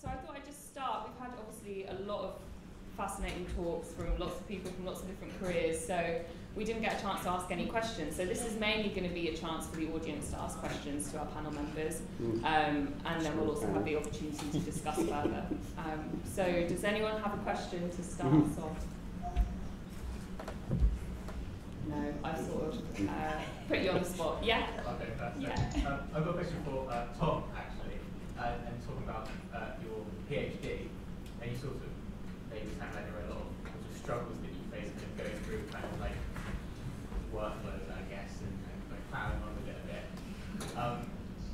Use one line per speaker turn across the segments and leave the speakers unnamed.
so I thought I'd just start. We've had obviously a lot of fascinating talks from lots of people from lots of different careers, so we didn't get a chance to ask any questions. So this is mainly going to be a chance for the audience to ask questions to our panel members,
Mm.
um, and then we'll also have the opportunity to discuss further. Um, so does anyone have a question to start us off? No, I sort of uh, put you on the spot. Yeah.
Okay, that's
Yeah.
Um, I've got a question for uh, Tom, actually, uh, and talking about uh, your PhD, and you sort of sound like there are a lot of sort of struggles that you face kind of going through kind of like workload, I guess, and kind of like plowing on a bit. Um,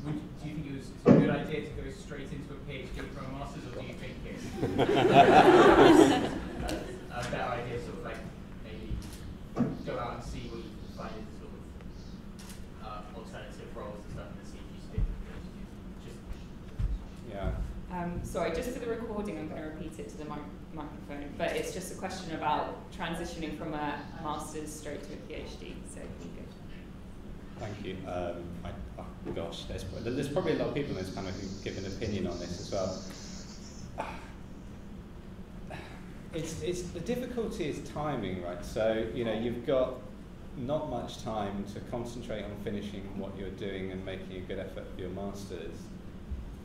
would, do you think it was a good idea to go straight into a PhD from a master's, or do you think it's a, a better idea, sort of like maybe go out and see what you can find in sort of uh, alternative roles and stuff, and then see if you stick with PhD? Just
Yeah.
Um, sorry, just for the recording, I'm going to repeat it to the mic- microphone, but it's just a question about transitioning from a master's straight to a PhD. So you're good.
Thank you. Um, I, oh gosh, there's, there's probably a lot of people in this panel who give an opinion on this as well. It's, it's the difficulty is timing, right? So you know you've got not much time to concentrate on finishing what you're doing and making a good effort for your masters,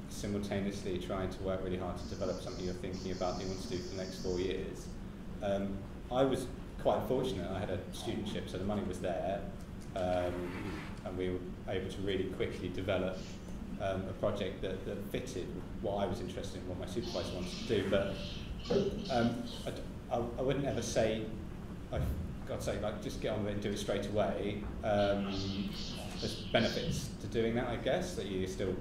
simultaneously trying to work really hard to develop something you're thinking about that you want to do for the next four years. Um, I was quite fortunate. I had a studentship, so the money was there, um, and we were able to really quickly develop um, a project that, that fitted what I was interested in, what my supervisor wanted to do. But um, I, I, I wouldn't ever say, I've got to say, like, just get on with it and do it straight away. Um, there's benefits to doing that, I guess, that you're still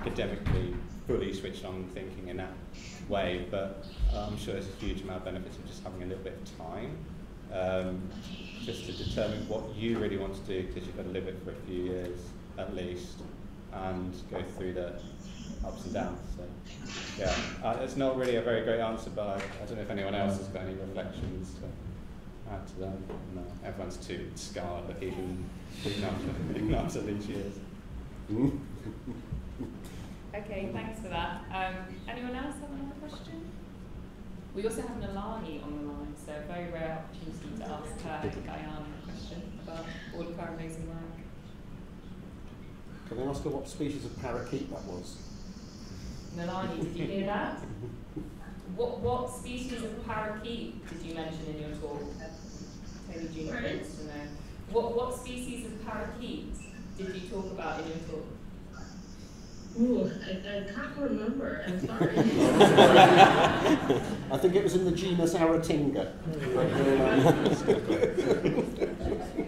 academically fully switched on thinking in that way, but I'm sure there's a huge amount of benefits of just having a little bit of time, um, just to determine what you really want to do, because you've got to live it for a few years at least, and go through the ups and downs. So, yeah, uh, it's not really a very great answer, but I, I don't know if anyone else has got any reflections to add to that. No, everyone's too scarred, even, even, after, these years.
Okay, thanks for that. Um, anyone else have another question? We also have Nelanie on the line, so a very rare opportunity to ask her Guyana a question about all of her amazing work.
Can I ask her what species of parakeet that was?
Nelanie, did you hear that? What, what species of parakeet did you mention in your talk? Tony Juniper wants to know. What, what species of parakeet did you talk about in your talk?
Ooh, I, I can't remember. I'm sorry.
I think it was in the genus Aratinga.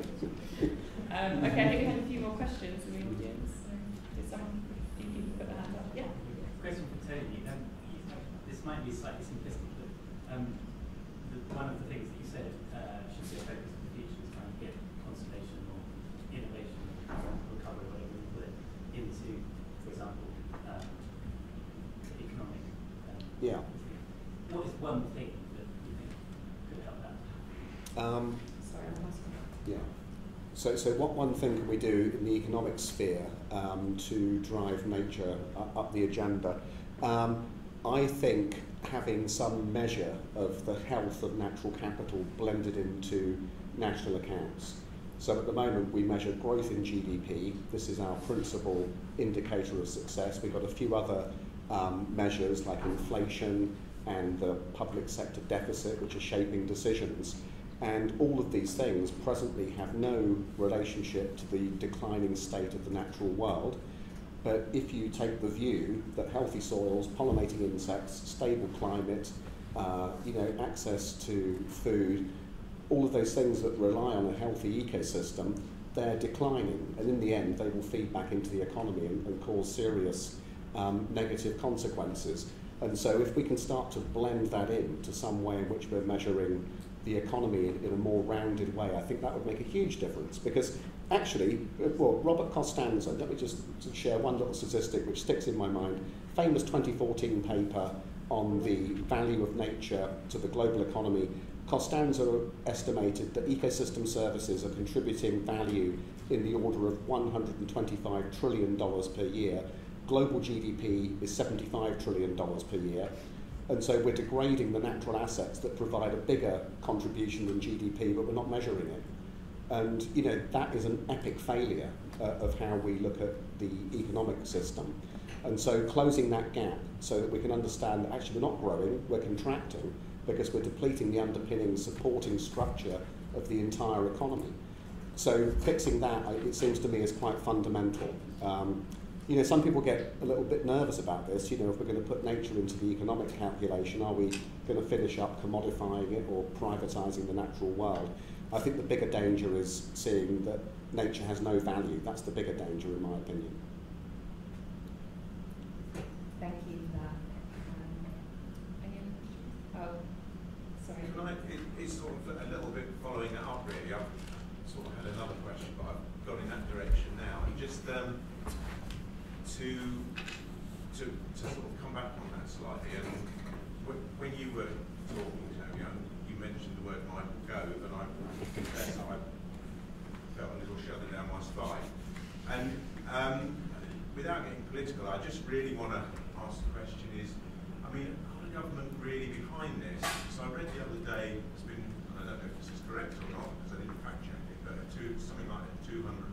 Um, okay, I think we have a few more questions in the audience. So, Did someone think you could put their hand up? Yeah.
Question for Tony. Um, this might be slightly simplistic, but um, the, one of the things that you said uh, should be a focus of the future is trying to get conservation or innovation or recovery, whatever you call it, into, for example, um, economic. Um,
Yeah.
What is one thing that you think could help that?
Um,
Sorry, I'm lost.
yeah. So, so what one thing can we do in the economic sphere um, to drive nature up, the agenda? Um, I think having some measure of the health of natural capital blended into national accounts. So at the moment we measure growth in GDP. This is our principal indicator of success. We've got a few other um, measures like inflation and the public sector deficit, which are shaping decisions. And all of these things presently have no relationship to the declining state of the natural world. But if you take the view that healthy soils, pollinating insects, stable climate, uh, you know, access to food, all of those things that rely on a healthy ecosystem, they're declining. And in the end, they will feed back into the economy and, and cause serious um, negative consequences. And so if we can start to blend that in to some way in which we're measuring the economy in, in a more rounded way, I think that would make a huge difference. Because actually, uh, well, Robert Costanza, let me just share one little statistic which sticks in my mind. Famous 2014 paper on the value of nature to the global economy. Costanza estimated that ecosystem services are contributing value in the order of $125 trillion per year. global GDP is $75 trillion per year. And so we're degrading the natural assets that provide a bigger contribution than GDP, but we're not measuring it. And you know that is an epic failure uh, of how we look at the economic system. And so closing that gap so that we can understand that actually we're not growing, we're contracting because we're depleting the underpinning supporting structure of the entire economy. So fixing that, it seems to me, is quite fundamental. Um, you know, some people get a little bit nervous about this. You know, if we're going to put nature into the economic calculation, are we going to finish up commodifying it or privatising the natural world? I think the bigger danger is seeing that nature has no value. That's the bigger danger, in my opinion.
Thank you for that. Um, any other questions? Oh, sorry.
Can I, it, it's sort of a little bit following that up really. I've sort of had another question, but I've gone in that direction now. And just um, to, to, to sort of come back on that slightly, and when, when you were talking, Tony, you mentioned the word Michael Gove, and I confess I felt a little shudder down my spine. And um, without getting political, I just really want to ask the question is, I mean, are the government really behind this? So I read the other day, it's been, I don't know if this is correct or not, because I didn't fact check it, but two, something like a 250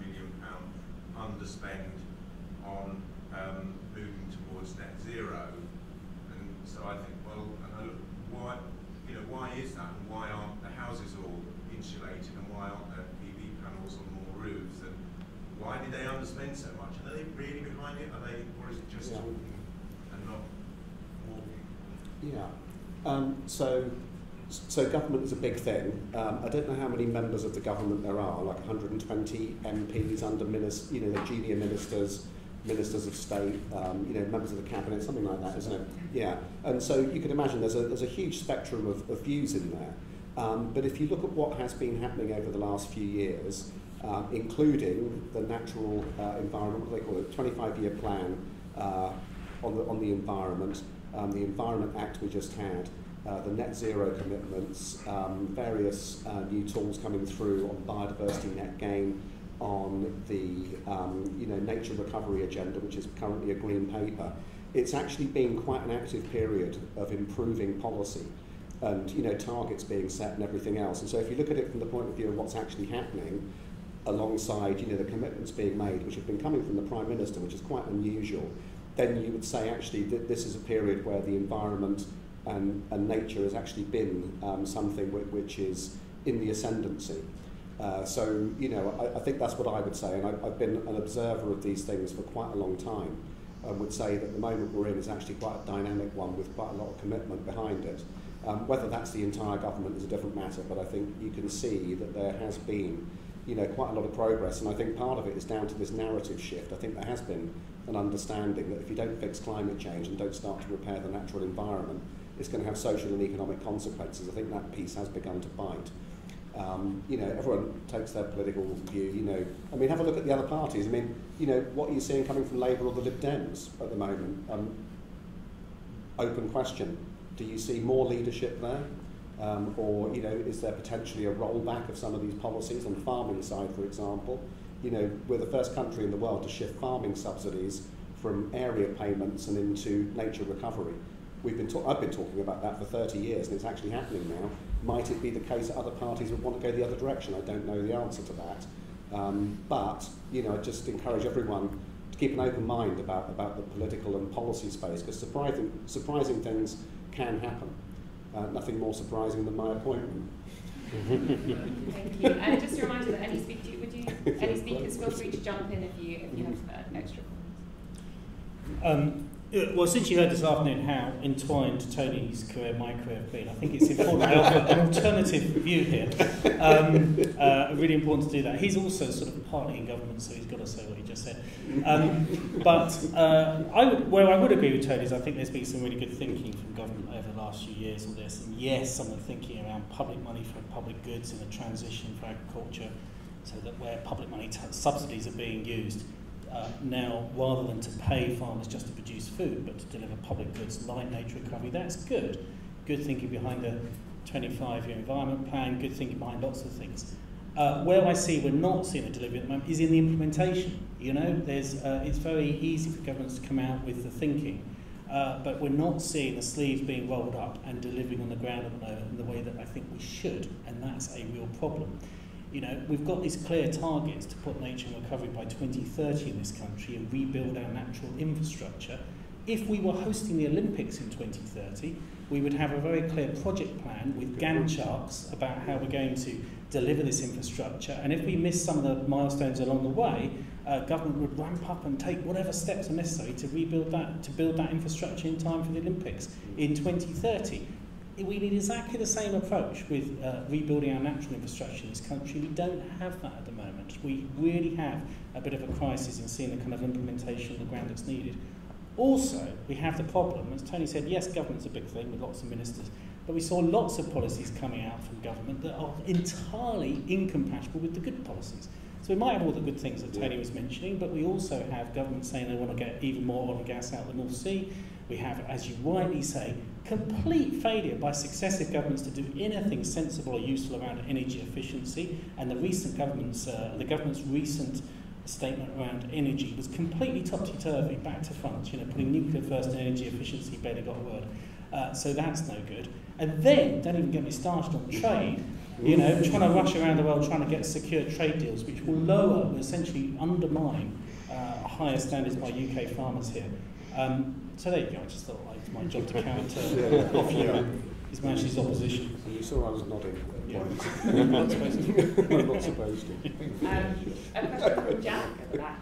million pound underspend on um, moving towards net zero. And so I think, well, and I look, why, you know, why is that, and why aren't the houses all insulated, and why aren't there PV panels on more roofs, and why did they underspend so much? And are they really behind it? Are they, or is it just
Yeah.
talking and not walking?
Yeah. Um, so, so government is a big thing. Um, I don't know how many members of the government there are, like 120 MPs under ministers, you know, the junior ministers, ministers of state, um, you know, members of the cabinet, something like that, isn't it? Yeah. And so you can imagine there's a, there's a huge spectrum of, of views in there. Um, but if you look at what has been happening over the last few years, uh, including the natural uh, environment, what they call it, 25-year plan uh, on, the, on the environment, um, the Environment Act we just had, uh, the net zero commitments, um, various uh, new tools coming through on biodiversity net gain, on the um, you know nature recovery agenda, which is currently a green paper. It's actually been quite an active period of improving policy and you know targets being set and everything else. And so if you look at it from the point of view of what's actually happening, alongside you know the commitments being made, which have been coming from the prime minister, which is quite unusual, then you would say actually that this is a period where the environment and, and nature has actually been um, something which, is in the ascendancy. Uh, so, you know, I, I think that's what I would say, and I, I've been an observer of these things for quite a long time, and would say that the moment we're in is actually quite a dynamic one with quite a lot of commitment behind it. Um, whether that's the entire government is a different matter, but I think you can see that there has been, you know, quite a lot of progress, and I think part of it is down to this narrative shift. I think there has been an understanding that if you don't fix climate change and don't start to repair the natural environment, it's going to have social and economic consequences. I think that piece has begun to bite. Um, you know, everyone takes their political view, you know. I mean, have a look at the other parties. I mean, you know, what are you seeing coming from Labour or the Lib Dems at the moment? Um, open question. Do you see more leadership there? Um, or, you know, is there potentially a rollback of some of these policies on the farming side, for example? You know, we're the first country in the world to shift farming subsidies from area payments and into nature recovery. We've been I've been talking about that for 30 years and it's actually happening now. Might it be the case that other parties would want to go the other direction? I don't know the answer to that. Um, but, you know, I just encourage everyone to keep an open mind about, about the political and policy space because surprising, surprising things can happen. Uh, nothing more surprising than my appointment.
Thank you. And just a reminder that any speak would you any speakers feel free to jump in if you if you have uh, extra comments.
Um, well, since you heard this afternoon how entwined Tony's career, my career have been, I think it's important I offer an alternative view here. Um, uh, really important to do that. He's also sort of partly in government, so he's got to say what he just said. Um, but uh, I would, where I would agree with Tony is I think there's been some really good thinking from government over the last few years on this. And yes, some of the thinking around public money for public goods in the transition for agriculture, so that where public money subsidies are being used, uh, now, rather than to pay farmers just to produce food, but to deliver public goods like nature recovery, that's good. Good thinking behind the 25-year environment plan, good thinking behind lots of things. Uh, where I see we're not seeing a delivery at the moment is in the implementation. You know, there's, uh, it's very easy for governments to come out with the thinking, uh, but we're not seeing the sleeves being rolled up and delivering on the ground at the moment in the way that I think we should, and that's a real problem. you know, we've got these clear targets to put nature and recovery by 2030 in this country and rebuild our natural infrastructure. If we were hosting the Olympics in 2030, we would have a very clear project plan with Gantt charts about how we're going to deliver this infrastructure. And if we miss some of the milestones along the way, uh, government would ramp up and take whatever steps are necessary to rebuild that, to build that infrastructure in time for the Olympics in 2030 we need exactly the same approach with uh, rebuilding our natural infrastructure in this country. We don't have that at the moment. We really have a bit of a crisis in seeing the kind of implementation on the ground that's needed. Also, we have the problem, as Tony said, yes, government's a big thing with lots of ministers, but we saw lots of policies coming out from government that are entirely incompatible with the good policies. So we might have all the good things that Tony was mentioning, but we also have government saying they want to get even more oil and gas out of the North Sea. We have, as you rightly say, complete failure by successive governments to do anything sensible or useful around energy efficiency. And the recent government's, uh, the government's recent statement around energy was completely topsy-turvy, back to front, you know, putting nuclear first and energy efficiency barely got word. Uh, so that's no good. And then, don't even get me started on trade, you know, trying to rush around the world trying to get secure trade deals, which will lower, essentially undermine uh, higher standards by UK farmers here. Um, so there you go, I just thought like my job to counter
yeah.
off you is manage opposition.
And you saw I was nodding at
yeah.
point.
not supposed to.
Not supposed to.
Um, a question from Jack at the back.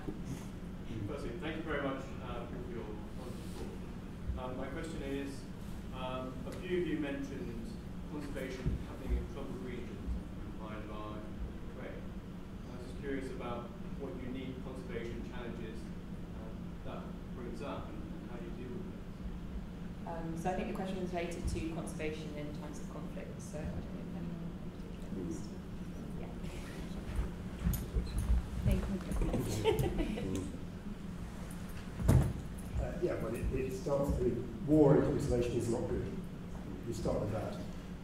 Related to conservation in times of conflict. So I don't know if anyone in particular wants to. Yeah. Thank you.
Uh, yeah, well, it, it starts with war and conservation is not good. You start with that.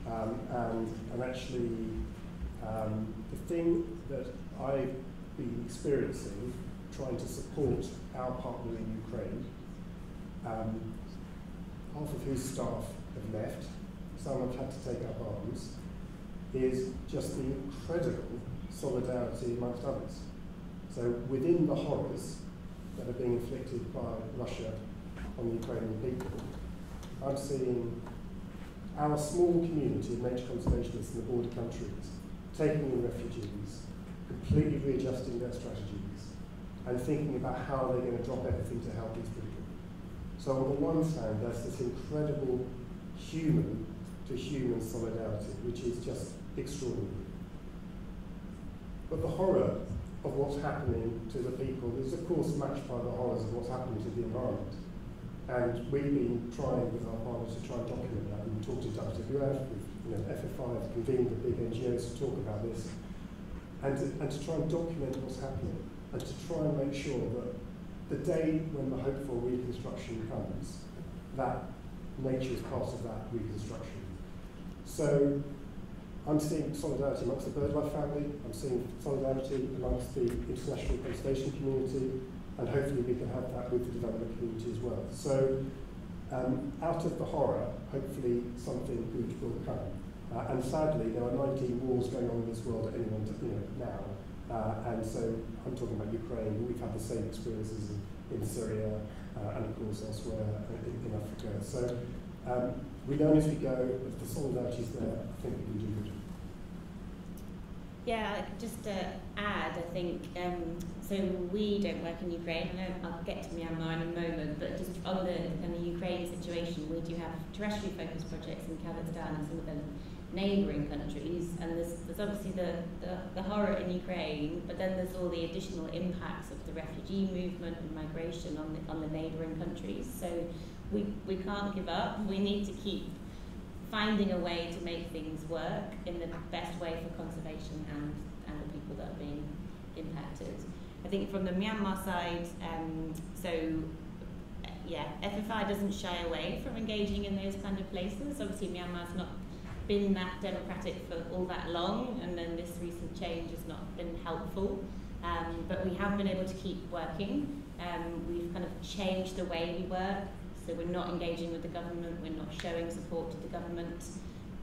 Um, and, and actually, um, the thing that I've been experiencing trying to support our partner in Ukraine, um, half of whose staff have left, some have had to take up arms, is just the incredible solidarity amongst others. So within the horrors that are being inflicted by Russia on the Ukrainian people, I'm seeing our small community of nature conservationists in the border countries taking in refugees, completely readjusting their strategies, and thinking about how they're going to drop everything to help these people. So on the one hand, there's this incredible human to human solidarity, which is just extraordinary. But the horror of what's happening to the people is, of course, matched by the horrors of what's happening to the environment. And we've been trying with our partners to try and document that. We've talked to WWF, you know, FFI convened the big NGOs to talk about this, and to, and to try and document what's happening, and to try and make sure that the day when the hope for reconstruction comes, that nature is part of that reconstruction. So I'm seeing solidarity amongst the BirdLife family, I'm seeing solidarity amongst the international conservation community, and hopefully we can have that with the development community as well. So um, out of the horror, hopefully something good will come. Uh, and sadly, there are 19 wars going on in this world at any one you know, now. Uh, and so I'm talking about Ukraine, we've had the same experiences in, in Syria and of course elsewhere in, in Africa. So um, we learn as we go, if the solidarity is there, I think we can do good.
Yeah, just to add, I think, um, so we don't work in Ukraine, and I'll get to Myanmar in a moment, but just on the kind of Ukraine situation, we do have terrestrially focused projects in Kazakhstan and some of the neighbouring countries, and there's, there's obviously the, the, the horror in Ukraine, but then there's all the additional impacts of the refugee movement and migration on the, on the neighbouring countries. So we, we can't give up, we need to keep finding a way to make things work in the best way for conservation and, and the people that are being impacted. I think from the Myanmar side, um, so yeah, FFI doesn't shy away from engaging in those kind of places. Obviously, Myanmar's not been that democratic for all that long, and then this recent change has not been helpful. Um, but we have been able to keep working. Um, we've kind of changed the way we work, so we're not engaging with the government, we're not showing support to the government.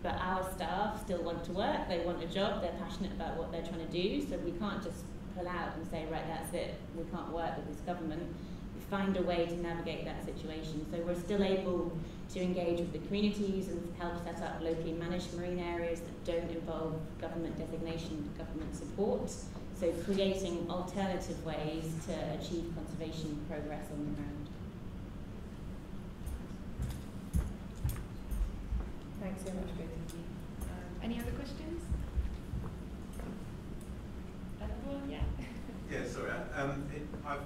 But our staff still want to work, they want a job, they're passionate about what they're trying to do, so we can't just pull out and say, right, that's it, we can't work with this government. We find a way to navigate that situation. So we're still able to engage with the communities and help set up locally managed marine areas that don't involve government designation, government support. So creating alternative ways to achieve conservation progress on the ground.
Thanks so much, both of you. Um, any other questions? Anyone? Yeah.
Yeah, sorry. I- Um, it, I've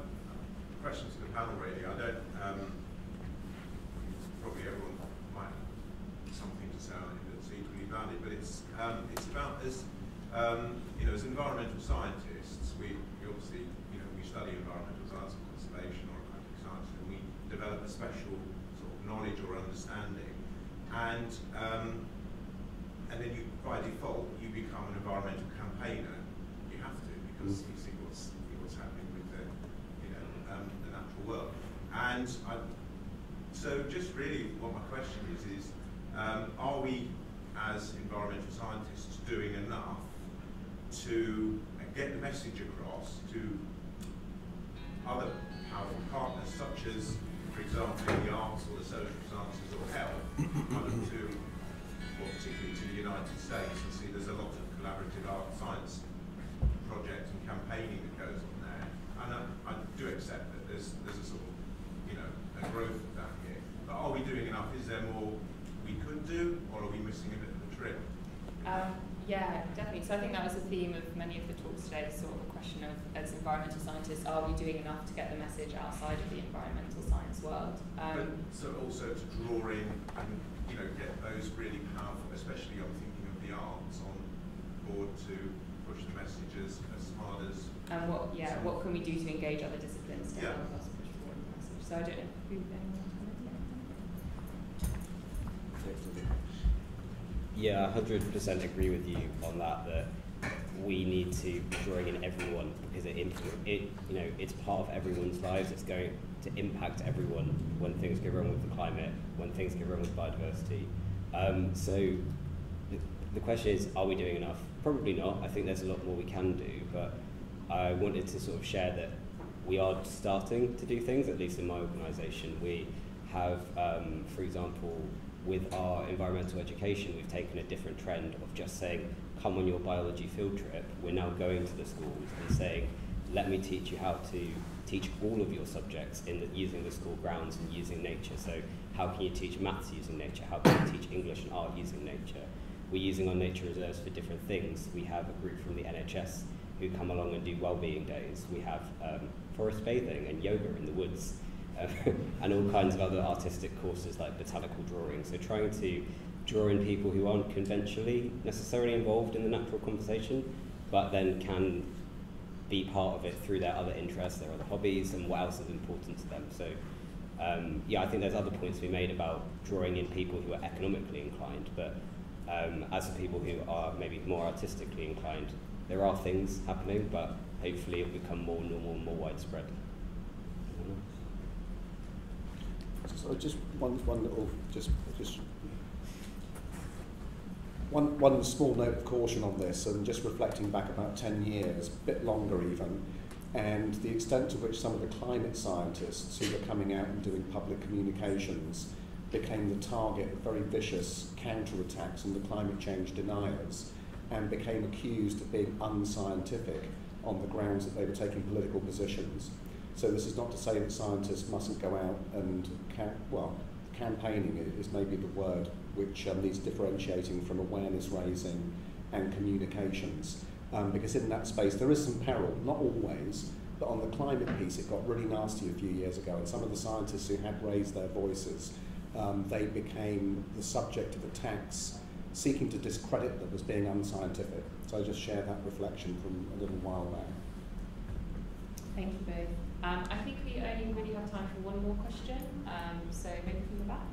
questions to the panel really. I don't. Um, probably everyone might have something to say on it that's equally valid, but it's um, it's about as um, you know, as environmental scientists, we, we obviously you know we study environmental science and conservation or aquatic science, and we develop a special sort of knowledge or understanding, and um, and then you by default you become an environmental campaigner. You have to because you question of,
as environmental scientists, are we doing enough to get the message outside of the environmental science world?
but
Um,
so also to draw in and you know get those really powerful, especially I'm thinking of the arts on board to push the messages as hard as
and what, yeah, what can we do to engage other disciplines to
Yeah.
help us push forward the message? So I don't know who, anyone wants to comment?
Yeah, hundred percent agree with you on that. That we need to bring in everyone because it, it, you know, it's part of everyone's lives. It's going to impact everyone when things go wrong with the climate, when things go wrong with biodiversity. Um, so the, the question is, are we doing enough? Probably not. I think there's a lot more we can do, but I wanted to sort of share that we are starting to do things, at least in my organisation. We have, um, for example, with our environmental education, we've taken a different trend of just saying, come on your biology field trip. We're now going to the schools and saying, let me teach you how to teach all of your subjects in the, using the school grounds and using nature. So how can you teach maths using nature? How can you teach English and art using nature? We're using our nature reserves for different things. We have a group from the NHS who come along and do well-being days. We have um, forest bathing and yoga in the woods, uh, and all kinds of other artistic courses like botanical drawing. So trying to draw in people who aren't conventionally necessarily involved in the natural conversation, but then can be part of it through their other interests, their other hobbies, and what else is important to them. So, um, yeah, I think there's other points be made about drawing in people who are economically inclined, but um, as for people who are maybe more artistically inclined, there are things happening, but hopefully it'll become more normal, more widespread.
So just one, one little, just, just one, one small note of caution on this, and just reflecting back about 10 years, a bit longer even, and the extent to which some of the climate scientists who were coming out and doing public communications became the target of very vicious counterattacks and the climate change deniers, and became accused of being unscientific on the grounds that they were taking political positions. So this is not to say that scientists mustn't go out and, well, campaigning is maybe the word which um, needs differentiating from awareness raising and communications. Um, because in that space there is some peril, not always, but on the climate piece it got really nasty a few years ago, and some of the scientists who had raised their voices, um, they became the subject of attacks seeking to discredit them as being unscientific. So I just share that reflection from a little while back.
Thank you both. Um, I think we only really have time for one more question. Um, so maybe from the back,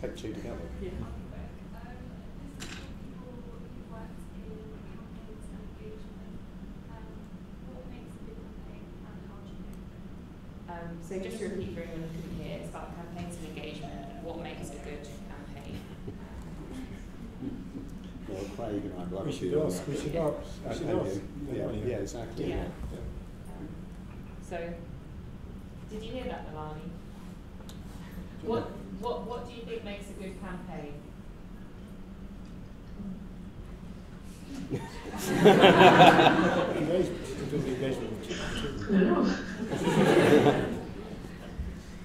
take two together.
Yeah. Um, so just to repeat for anyone who couldn't hear, it's about campaigns and engagement and what makes a good campaign.
well, Craig and I'd love
we should to ask. We should yeah. ask. We should
ask.
ask.
Yeah, yeah, yeah, exactly.
Yeah.
Um,
so, did you hear that, Nelanie? What? What, what do you think makes a good campaign?
Engagement, to build engagement with children.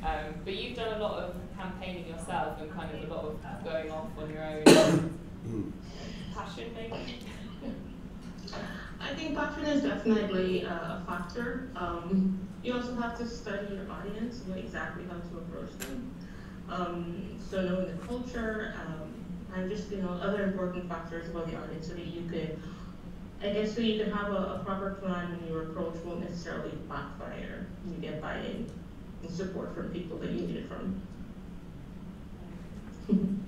Um, but you've done a lot of campaigning yourself and kind of a lot of going off on your own passion, maybe?
I think passion is definitely uh, a factor. Um, you also have to study your audience, and know exactly how to approach them. Um, so knowing the culture, um, and just you know other important factors about the audience, so that you could, I guess, so you can have a, a proper plan and your approach won't necessarily backfire. You get buy-in and support from people that you need it from.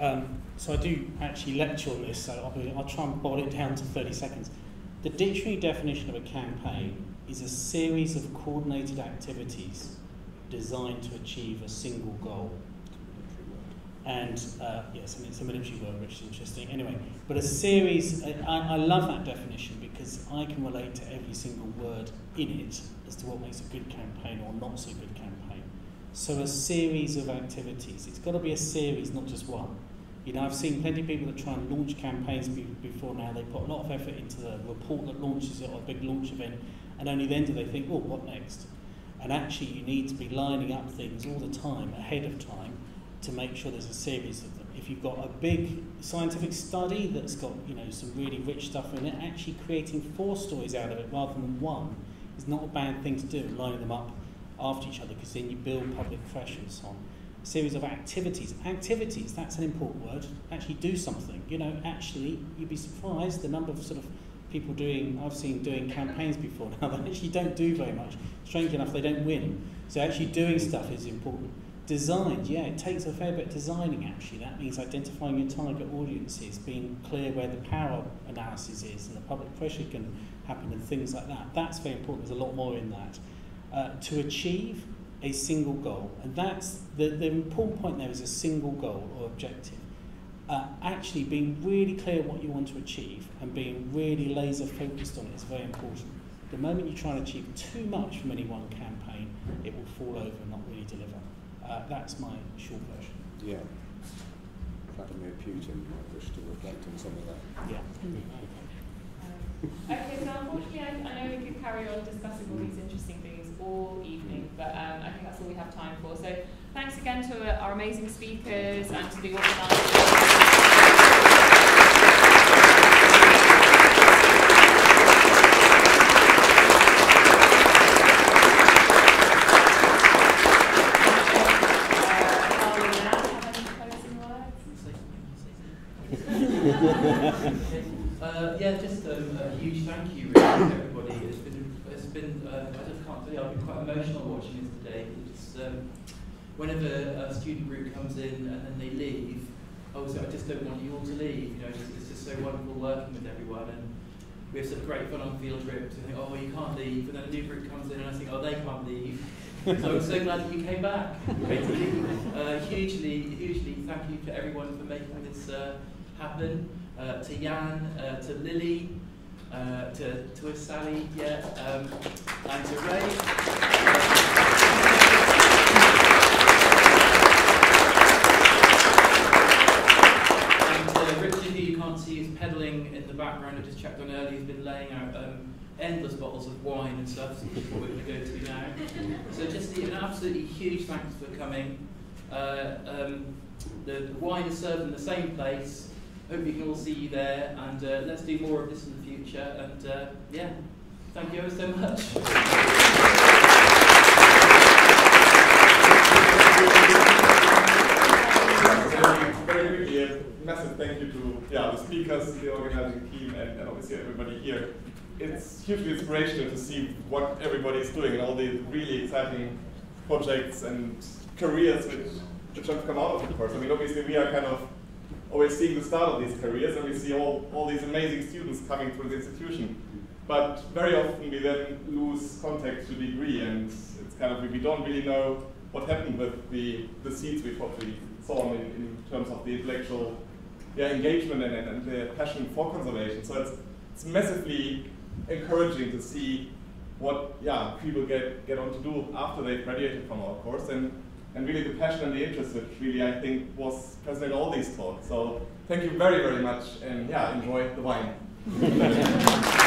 Um, so I do actually lecture on this, so I'll, I'll try and boil it down to 30 seconds. The dictionary definition of a campaign is a series of coordinated activities designed to achieve a single goal. And uh, yes, I mean, it's a military word, which is interesting. Anyway, but a series, I, I love that definition because I can relate to every single word in it as to what makes a good campaign or not so good campaign. So a series of activities. It's got to be a series, not just one. You know, I've seen plenty of people that try and launch campaigns be- before now. They put a lot of effort into the report that launches it or a big launch event, and only then do they think, oh, what next? And actually, you need to be lining up things all the time, ahead of time, to make sure there's a series of them. If you've got a big scientific study that's got, you know, some really rich stuff in it, actually creating four stories out of it rather than one is not a bad thing to do, lining them up after each other, because then you build public pressures on a series of activities. Activities, that's an important word. Actually do something. You know, actually, you'd be surprised the number of sort of people doing, I've seen doing campaigns before now that actually don't do very much. Strange enough, they don't win. So actually doing stuff is important. Design, yeah, it takes a fair bit of designing actually. That means identifying your target audiences, being clear where the power analysis is and the public pressure can happen and things like that. That's very important. There's a lot more in that. Uh, to achieve a single goal, and that's the, the important point there is a single goal or objective. Uh, actually being really clear what you want to achieve and being really laser focused on it is very important. The moment you try and achieve too much from any one campaign, it will fall over and not really deliver. Uh, that's my short version.
Yeah. Vladimir Putin might wish to reflect on some of that.
Yeah.
Okay, so unfortunately, I, I know we could carry on discussing all these interesting things all evening, but um, I think that's all we have time for. So thanks again to our amazing speakers and to the organisers.
Uh, yeah, just um, a huge thank you really to everybody. It's been, it's been uh, I just can't tell you, I've been quite emotional watching this today. It's, um, whenever a student group comes in and then they leave, obviously I just don't want you all to leave. You know, it's, it's just so wonderful working with everyone. And we have some great fun on field trips. You think, oh, you can't leave. And then a new group comes in and I think, oh, they can't leave. so I'm so glad that you came back. uh, hugely, hugely thank you to everyone for making this uh, happen. Uh, to Jan, uh, to Lily, uh, to, to Sally, yeah, um, and to Ray. And uh, Richard, who you pedalling in the background. I just checked on earlier. He's been laying out um, endless bottles of wine and stuff, which is what we're going to go to now. So just an absolutely huge thanks for coming. Uh, um, the, the wine is served in the same place. Hope we can all see you there, and uh, let's do more of this in the future. And uh, yeah, thank you so much.
A massive thank you to yeah, the speakers, the organizing team, and, and obviously everybody here. It's hugely inspirational to see what everybody is doing and all the really exciting projects and careers which, which have come out of the course. I mean, obviously we are kind of always seeing the start of these careers and we see all, all these amazing students coming through the institution. but very often we then lose contact to degree, and it's kind of we don't really know what happened with the, the seeds we in, in terms of the intellectual yeah, engagement and, and, passion for conservation. So it's, it's massively encouraging to see what yeah people get, get on to do after they graduated from our course and, and really the passion and the interest which really I think was present in all these talks. So thank you very, very much and yeah, enjoy the wine.